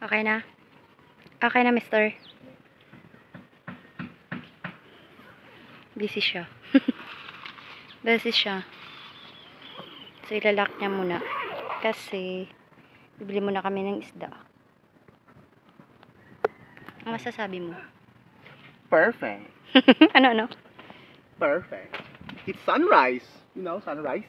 Okay na? Okay na, mister. Busy siya. Busy siya. So, ilalak niya muna. Kasi, bibili muna kami ng isda. Ang masasabi mo? Perfect. ano, ano? Perfect. It's sunrise. You know, sunrise.